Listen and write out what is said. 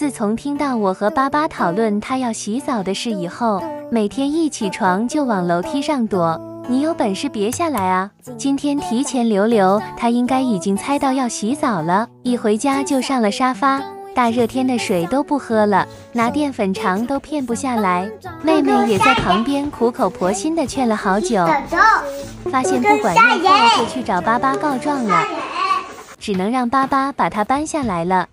自从听到我和巴巴讨论他要洗澡的事以后，每天一起床就往楼梯上躲。你有本事别下来啊！今天提前留留，他应该已经猜到要洗澡了，一回家就上了沙发。大热天的水都不喝了，拿淀粉肠都骗不下来。妹妹也在旁边苦口婆心的劝了好久，发现不管用后就去找巴巴告状了，只能让巴巴把他搬下来了。